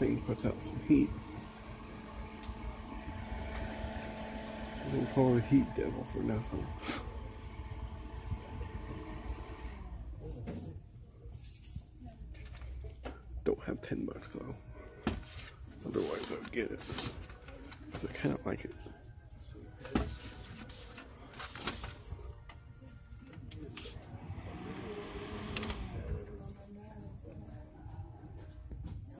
thing puts out some heat. I Don't call it heat devil for nothing. Don't have 10 bucks though. Otherwise I would get it. I kind of like it.